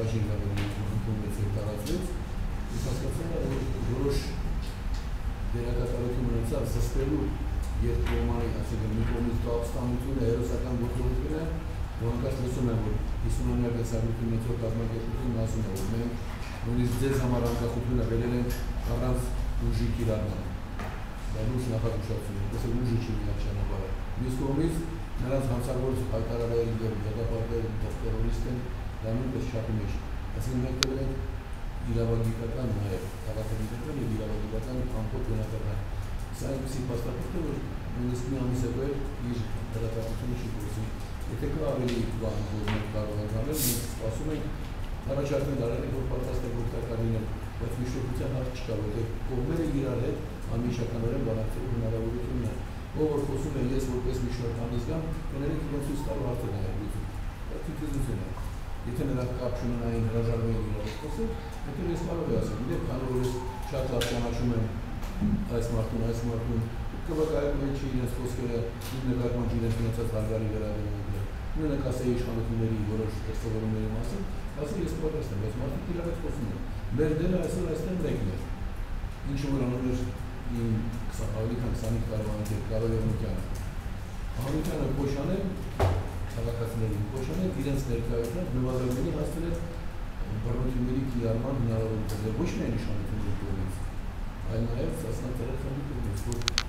առաջին ժամանակ ընդունվեց եւ տարածվեց, ես հասկացա, որ որոշ դերակատարություն ունեցավ զսպելու երկկողմանի, այսինքն մի կողմից կապստանությունը, հերոսական գործողությունը, որոնք ասում են, որ 50-ամյա տեսակետի ունեցող կազմակերպությունն ասում է, որ մենք նույնիսկ ձեզ համար անկախությունը վերել են առանց ուժի կիրառման։ Դա լուրջ նախագծություն է, դες ուժի չի միակ ճանապարհը։ Մյուս կողմից նրանց հանցագործ հայտարարել եւ դա նույնպես չափի մեջ։ Այսինքն մենք տվել ենք իրավագիտական նաեւ քաղաքագիտական եւ իրավագիտական ամբողջ գնահատական։ Սա այնպեսի փաստաթուղթ է, որ նույնիսկ մի ամիս հետո իր դատապարտությունը չի գործի։ Եթե կա ավելի բան, որ մենք կարող ենք անել, մենք սպասում ենք առաջարկներ արել, որ պատրաստ ենք օգտակար լինել, բայց միշտության հարց չկա, որտեղ կողմերը իրար հետ անմիջականորեն բանակցելու հնարավորությունն է։ Ով որ խոսում է ես որպես միջնորդական զգամ, կներեք իրենց ցույց տալու հարցը նայեցություն։ Դա թիթիզություն է։ Եթե նրանք կապ չունենային հրաժարվեին իրար խոսել, հետո ես կարող եմ ասել, դե քանի որ ես շատ լավ ճանաչում եմ այս մարդուն, այս մարդուն, կվկայում են չի իրենց խոսքերը, իր նկատմամբ իրենց ունեցած հարգարի վերաբերյալ։ Նույնը կասեի իշխանությունների որոշ դրսևորումների մասին, ասել ես պատրաստ եմ, բայց մարդիկ իրար հետ խոսում են։ Մեր դերը այսօր այստեղ մեկն է։ Ինչ որ անում էր ավելի քան 25 տարվա ընկեր Կարո Երմուկյանը։ Հանրությանը փոշանել քաղաքացիներին փոշանել իրենց ներկայությամբ նվազագույնի հասցնել բռնությունների կիրառման հնարավորությունը ոչ միայն իշխանությունների կողմից, այլ նաև Սասնա ծրագրի կողմից, որ